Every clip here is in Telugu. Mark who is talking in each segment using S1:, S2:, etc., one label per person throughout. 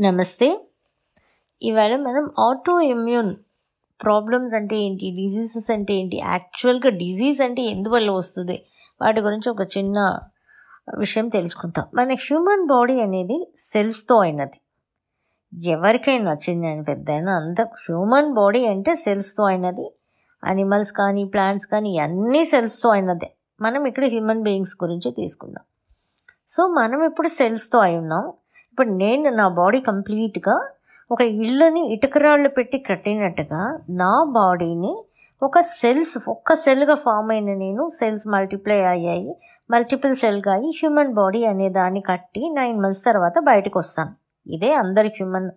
S1: నమస్తే. ఇవాళ మనం ఆటో ఇమ్యూన్ ప్రాబ్లమ్స్ అంటే ఏంటి? డిజీజెస్ అంటే ఏంటి? యాక్చువల్గా డిజీజ్ అంటే ఎందువల్ల వస్తుంది? వాటి గురించి ఒక చిన్న విషయం తెలుసుకుందాం. మన హ్యూమన్ బాడీ అనేది సెల్స్తో అయినది. ఎవరికైనా చిన్న అయినా అంత హ్యూమన్ బాడీ అంటే సెల్స్తో అయినది. అనిమల్స్ కానీ ప్లాంట్స్ కానీ అన్నీ సెల్స్తో అయినదే. మనం ఇక్కడ హ్యూమన్ బీయింగ్స్ గురించి తీసుకుందాం. సో మనం ఇప్పుడు సెల్స్తో అయి ఉన్నాం. ఇప్పుడు నేను నా బాడీ కంప్లీట్గా ఒక ఇళ్ళని ఇటుకరాళ్ళు పెట్టి కట్టినట్టుగా నా బాడీని ఒక సెల్స్ ఒక్క సెల్గా ఫామ్ అయిన నేను సెల్స్ మల్టిప్లై అయ్యాయి. మల్టిపుల్ సెల్గా అయ్యి హ్యూమన్ బాడీ అనే దాన్ని కట్టి నైన్ మంత్స్ తర్వాత బయటకు వస్తాను. ఇదే అందరి హ్యూమన్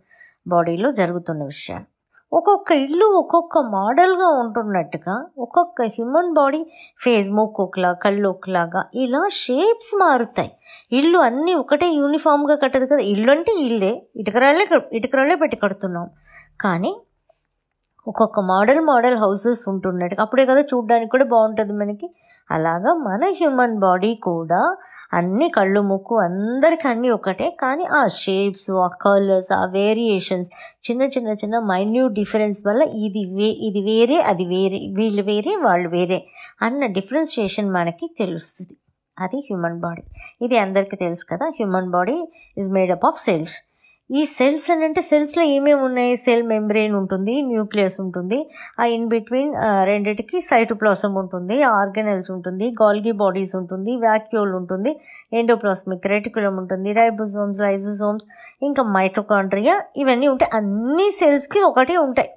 S1: బాడీలో జరుగుతున్న విషయాలు. ఒక్కొక్క ఇల్లు ఒక్కొక్క మోడల్గా ఉంటున్నట్టుగా ఒక్కొక్క హ్యూమన్ బాడీ ఫేస్ ముక్కొకలా కళ్ళు ఒకలాగా ఇలా షేప్స్ మారుతాయి. ఇల్లు అన్నీ ఒకటే యూనిఫామ్గా కట్టదు కదా. ఇల్లు అంటే ఇల్లే. ఇటుకరాళ్ళే ఇటుకరాళ్ళే పెట్టి కడుతున్నాం. కానీ ఒక్కొక్క మోడల్ మోడల్ హౌసెస్ ఉంటున్నట్టు. అప్పుడే కదా చూడడానికి కూడా బాగుంటుంది మనకి. అలాగా మన హ్యూమన్ బాడీ కూడా అన్ని కళ్ళు ముక్కు అందరికి అన్నీ ఒకటే. కానీ ఆ షేప్స్ ఆ కలర్స్ ఆ వేరియేషన్స్ చిన్న చిన్న చిన్న మైన్యూట్ డిఫరెన్స్ వల్ల ఇది వే ఇది వేరే అది వేరే వీళ్ళు వేరే వాళ్ళు వేరే అన్న డిఫరెన్షియేషన్ మనకి తెలుస్తుంది. అది హ్యూమన్ బాడీ. ఇది అందరికీ తెలుసు కదా human body is made up of cells. ఈ సెల్స్ అని అంటే సెల్స్లో ఏమేమి ఉన్నాయి? సెల్ మెంబ్రెయిన్ ఉంటుంది న్యూక్లియస్ ఉంటుంది ఆ ఇన్ బిట్వీన్ రెండిటికి సైటోప్లాసం ఉంటుంది ఆర్గనల్స్ ఉంటుంది గాల్గి బాడీస్ ఉంటుంది వ్యాక్యూల్ ఉంటుంది ఎండోప్లాస్మిక్ రెటికులం ఉంటుంది రైబోజోమ్స్ లైజోసోమ్స్ ఇంకా మైటోకాండ్రియా ఇవన్నీ ఉంటాయి. అన్ని సెల్స్కి ఒకటి ఉంటాయి.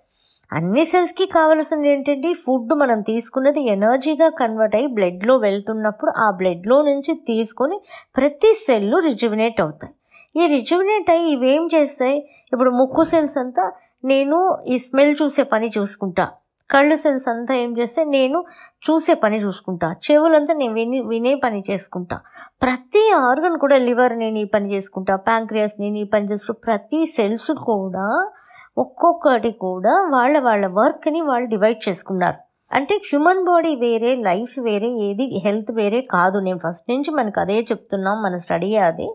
S1: అన్ని సెల్స్కి కావలసింది ఏంటంటే ఫుడ్ మనం తీసుకున్నది ఎనర్జీగా కన్వర్ట్ అయ్యి బ్లడ్లో వెళ్తున్నప్పుడు ఆ బ్లడ్లో నుంచి తీసుకొని ప్రతి సెల్లు రిజ్యువినేట్ అవుతాయి. ఈ రిజ్యువినేట్ అయ్యి ఇవేం చేస్తాయి? ఇప్పుడు ముక్కు సెల్స్ అంతా నేను ఈ స్మెల్ చూసే పని చూసుకుంటా. కళ్ళు సెల్స్ అంతా ఏం చేస్తే నేను చూసే పని చూసుకుంటా. చెవులంతా నేను విని వినే పని చేసుకుంటా. ప్రతి ఆర్గన్ కూడా లివర్ నేను ఈ పని చేసుకుంటా. ప్యాంక్రియాస్ నేను ఈ పని చేసుకుంటా. ప్రతి సెల్స్ కూడా ఒక్కొక్కటి కూడా వాళ్ళ వాళ్ళ వర్క్ని వాళ్ళు డివైడ్ చేసుకున్నారు. అంటే హ్యూమన్ బాడీ వేరే లైఫ్ వేరే ఏది హెల్త్ వేరే కాదు. నేను ఫస్ట్ నుంచి మనకు అదే చెప్తున్నాం మన స్టడీ అది.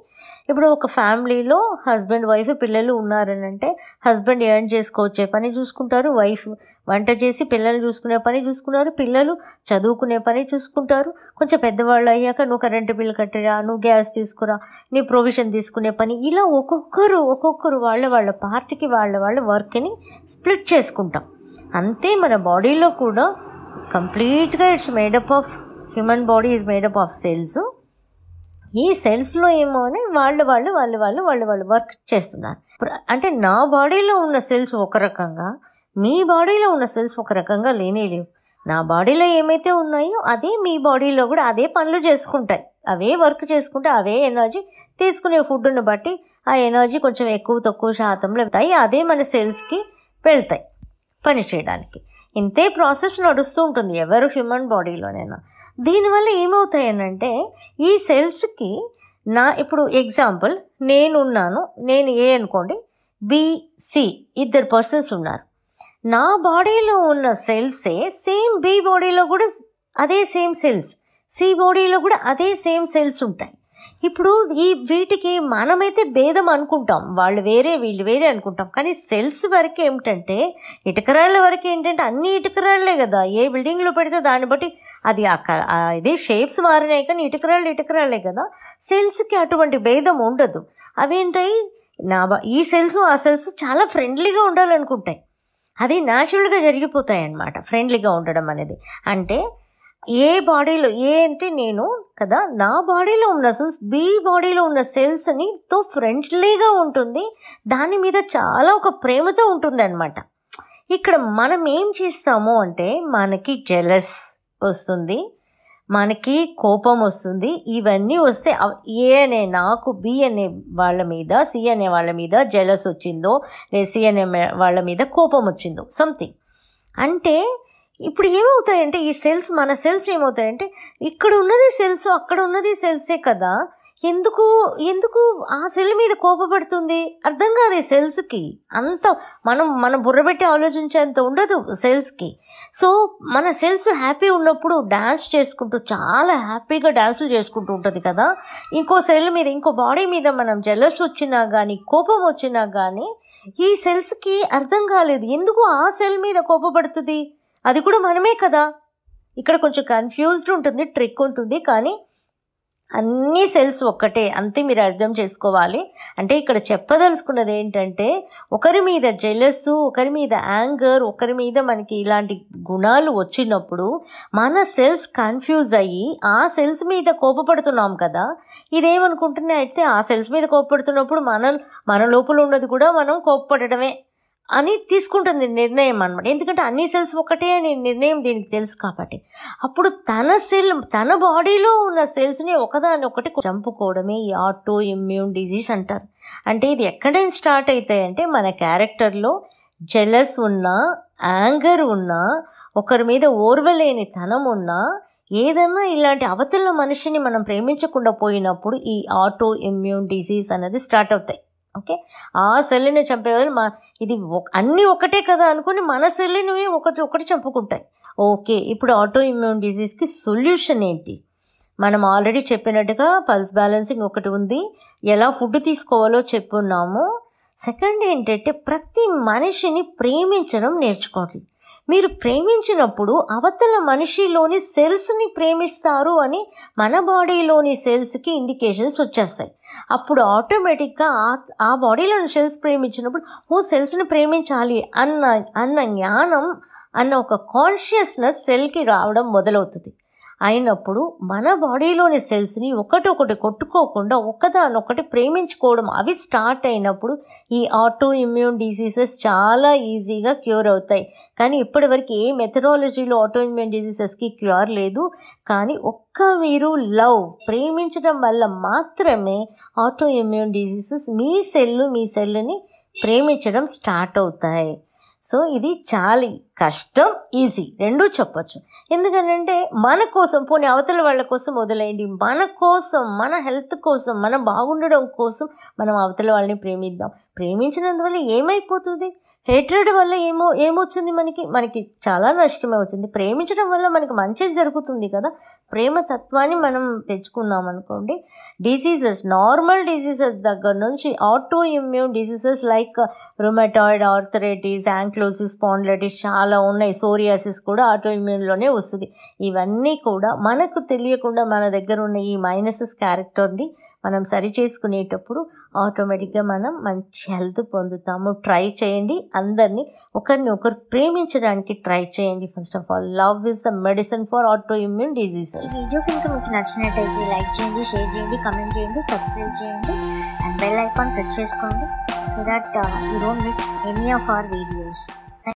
S1: ఇప్పుడు ఒక ఫ్యామిలీలో హస్బెండ్ వైఫ్ పిల్లలు ఉన్నారని అంటే హస్బెండ్ ఎర్న్ చేసుకోవచ్చే పని చూసుకుంటారు వైఫ్ వంట చేసి పిల్లలు చూసుకునే పని చూసుకున్నారు పిల్లలు చదువుకునే పని చూసుకుంటారు. కొంచెం పెద్దవాళ్ళు అయ్యాక నువ్వు కరెంటు బిల్లు కట్టరా నువ్వు గ్యాస్ తీసుకురా నీ ప్రొవిజన్ తీసుకునే పని ఇలా ఒక్కొక్కరు ఒక్కొక్కరు వాళ్ళ వాళ్ళ పార్టీకి వాళ్ళ వాళ్ళ వర్క్ని స్ప్లిట్ చేసుకుంటాం. అంతే మన బాడీలో కూడా కంప్లీట్గా it's made up of human body is made up of cells. ఈ సెల్స్లో ఏమో అని వాళ్ళు వాళ్ళు వాళ్ళు వాళ్ళు వాళ్ళు వాళ్ళు వర్క్ చేస్తున్నారు. అంటే నా బాడీలో ఉన్న సెల్స్ ఒక రకంగా మీ బాడీలో ఉన్న సెల్స్ ఒక రకంగా లేనే లేవు. నా బాడీలో ఏమైతే ఉన్నాయో అదే మీ బాడీలో కూడా అదే పనులు చేసుకుంటాయి. అవే వర్క్ చేసుకుంటే అవే ఎనర్జీ తీసుకునే ఫుడ్ను బట్టి ఆ ఎనర్జీ కొంచెం ఎక్కువ తక్కువ శాతంలో వెళ్తాయి. అదే మన సెల్స్కి వెళ్తాయి. పని చేయడానికి. ఇంతే ప్రాసెస్ నడుస్తూ ఉంటుంది ఎవరు హ్యూమన్ బాడీలోనైనా. దీనివల్ల ఏమవుతాయనంటే ఈ సెల్స్కి నా ఇప్పుడు ఎగ్జాంపుల్ నేనున్నాను నేను ఏ అనుకోండి బిసి ఇద్దరు పర్సన్స్ ఉన్నారు. నా బాడీలో ఉన్న సెల్సే సేమ్ బి బాడీలో కూడా అదే సేమ్ సెల్స్ సి బాడీలో కూడా అదే సేమ్ సెల్స్ ఉంటాయి. ఇప్పుడు ఈ వీటికి మనమైతే భేదం అనుకుంటాం. వాళ్ళు వేరే వీళ్ళు వేరే అనుకుంటాం. కానీ సెల్స్ వరకు ఏమిటంటే ఇటుకరాళ్ళ వరకు ఏంటంటే అన్ని ఇటుకరాళ్ళే కదా. ఏ బిల్డింగ్లో పెడితే దాన్ని బట్టి అది ఇది షేప్స్ మారినాయి కానీ ఇటుకరాళ్ళు ఇటుకరాళ్ళే కదా. సెల్స్కి అటువంటి భేదం ఉండదు. అవేంటాయి? నా ఈ సెల్స్ ఆ సెల్స్ చాలా ఫ్రెండ్లీగా ఉండాలనుకుంటాయి. అది న్యాచురల్గా జరిగిపోతాయి అన్నమాట ఫ్రెండ్లీగా ఉండడం అనేది. అంటే ఏ బాడీలో ఏ అంటే నేను కదా నా బాడీలో ఉన్న సెల్స్ బి బాడీలో ఉన్న సెల్స్ని తో ఫ్రెండ్లీగా ఉంటుంది. దాని మీద చాలా ఒక ప్రేమతో ఉంటుంది అనమాట ఇక్కడ మనం ఏం చేస్తాము అంటే మనకి జెలస్ వస్తుంది మనకి కోపం వస్తుంది ఇవన్నీ వస్తే ఏ అనే నాకు బి అనే వాళ్ళ మీద సి అనే వాళ్ళ మీద జెలస్ వచ్చిందో లేదా సి అనే వాళ్ళ మీద కోపం వచ్చిందో సంథింగ్ అంటే ఇప్పుడు ఏమవుతాయంటే ఈ సెల్స్ మన సెల్స్ ఏమవుతాయంటే ఇక్కడ ఉన్నది సెల్స్ అక్కడ ఉన్నది సెల్సే కదా ఎందుకు ఎందుకు ఆ సెల్ మీద కోపపడుతుంది? అర్థం కాదు ఈ సెల్స్కి అంత మనం మన బుర్రబెట్టి ఆలోచించేంత ఉండదు సెల్స్కి సో మన సెల్స్ హ్యాపీ ఉన్నప్పుడు డ్యాన్స్ చేసుకుంటూ చాలా హ్యాపీగా డ్యాన్సులు చేసుకుంటూ ఉంటుంది కదా. ఇంకో సెల్ మీద ఇంకో బాడీ మీద మనం జెలస్ వచ్చినా కానీ కోపం వచ్చినా కానీ ఈ సెల్స్కి అర్థం కాలేదు. ఎందుకు ఆ సెల్ మీద కోపపడుతుంది? అది కూడా మనమే కదా. ఇక్కడ కొంచెం కన్ఫ్యూజ్డ్ ఉంటుంది ట్రిక్ ఉంటుంది కానీ అన్ని సెల్స్ ఒక్కటే అంతే మీరు అర్థం చేసుకోవాలి. అంటే ఇక్కడ చెప్పదలుచుకున్నది ఏంటంటే ఒకరి మీద జెలస్ ఒకరి మీద యాంగర్ ఒకరి మీద మనకి ఇలాంటి గుణాలు వచ్చినప్పుడు మన సెల్స్ కన్ఫ్యూజ్ అయ్యి ఆ సెల్స్ మీద కోపపడుతున్నాం కదా. ఇదేమనుకుంటున్నా అయితే ఆ సెల్స్ మీద కోపపడుతున్నప్పుడు మన మన లోపల ఉన్నది కూడా మనం కోపపడమే అని తీసుకుంటుంది నిర్ణయం అనమాట ఎందుకంటే అన్ని సెల్స్ ఒకటే అని నిర్ణయం దీనికి తెలుసు కాబట్టి. అప్పుడు తన సెల్ తన బాడీలో ఉన్న సెల్స్ని ఒకదాని ఒకటి చంపుకోవడమే ఈ ఆటో ఇమ్యూన్ డిజీజ్ అంటారు. అంటే ఇది ఎక్కడ స్టార్ట్ అవుతాయంటే మన క్యారెక్టర్లో జెలస్ ఉన్నా యాంగర్ ఉన్నా ఒకరి మీద ఓర్వలేని తనం ఉన్నా ఏదైనా ఇలాంటి అవతల మనిషిని మనం ప్రేమించకుండా పోయినప్పుడు ఈ ఆటో ఇమ్యూన్ డిజీజ్ అనేది స్టార్ట్ అవుతాయి. ఓకే? ఆ సెల్ని చంపే బదులు మా ఇది ఒక- అన్నీ ఒకటే కదా అనుకుని మన సెల్ని ఒకటి ఒకటి చంపుకుంటాయి. ఓకే ఇప్పుడు ఆటో ఇమ్యూన్ డిసీజ్కి సొల్యూషన్ ఏంటి? మనం ఆల్రెడీ చెప్పినట్టుగా పల్స్ బ్యాలెన్సింగ్ ఒకటి ఉంది. ఎలా ఫుడ్ తీసుకోవాలో చెప్పున్నాము. సెకండ్ ఏంటంటే ప్రతి మనిషిని ప్రేమించడం నేర్చుకోవాలి మీరు ప్రేమించినప్పుడు అవతల మనిషిలోని సెల్స్ని ప్రేమిస్తారు అని మన బాడీలోని సెల్స్కి ఇండికేషన్స్ వచ్చేస్తాయి. అప్పుడు ఆటోమేటిక్గా ఆ ఆ బాడీలోని సెల్స్ ప్రేమించినప్పుడు ఓ సెల్స్ని ప్రేమించాలి అన్న అన్న జ్ఞానం అన్న ఒక కాన్షియస్నెస్ సెల్కి రావడం మొదలవుతుంది. అయినప్పుడు మన బాడీలోని సెల్స్ని ఒకటొకటి కొట్టుకోకుండా ఒకదానొకటి ప్రేమించుకోవడం. అవి స్టార్ట్ అయినప్పుడు ఈ ఆటో ఇమ్యూన్ డిసీజెస్ చాలా ఈజీగా క్యూర్ అవుతాయి. కానీ ఇప్పటివరకు ఏ మెథడాలజీలో ఆటో ఇమ్యూన్ డిసీజెస్కి క్యూర్ లేదు. కానీ ఒక్క మీరు లవ్ ప్రేమించడం వల్ల మాత్రమే ఆటో ఇమ్యూన్ డిసీజెస్ మీ సెల్ మీ సెల్ని ప్రేమించడం స్టార్ట్ అవుతాయి. సో ఇది చాలా కష్టం ఈజీ రెండూ చెప్పొచ్చు. ఎందుకంటే మన కోసం పోనీ అవతల వాళ్ళ కోసం వదిలేయండి మన కోసం మన హెల్త్ కోసం మన బాగుండడం కోసం మనం అవతల వాళ్ళని ప్రేమిద్దాం. ప్రేమించినందువల్ల ఏమైపోతుంది? హేట్రెడ్ వల్ల ఏమో ఏమొచ్చింది మనకి? మనకి చాలా నష్టమే వచ్చింది. ప్రేమించడం వల్ల మనకి మంచి జరుగుతుంది కదా? ప్రేమ తత్వాన్ని మనం తెచ్చుకున్నాం అనుకోండి డిసీజెస్ నార్మల్ డిసీజెస్ దగ్గర నుంచి auto immune diseases like rheumatoid arthritis ankylosis spondylitis చాలా ఉన్నాయి. సోరియాసిస్ కూడా ఆటో ఇమ్యూన్లోనే వస్తుంది. ఇవన్నీ కూడా మనకు తెలియకుండా మన దగ్గర ఉన్న ఈ మైనసెస్ క్యారెక్టర్ని మనం సరి చేసుకునేటప్పుడు ఆటోమేటిక్గా మనం మంచి హెల్త్ పొందుతాము. ట్రై చేయండి. అందరినీ ఒకరిని ఒకరు ప్రేమించడానికి ట్రై చేయండి. First of all love is the medicine for auto immune
S2: ఈ
S1: డిజీజెస్
S2: వీడియో కనుక మీకు నచ్చినట్టయితే లైక్ చేయండి షేర్ చేయండి కమెంట్ చేయండి సబ్స్క్రైబ్ చేయండి అండ్ బెల్ ఐకాన్ ప్రెస్ చేసుకోండి so that you don't miss any of our videos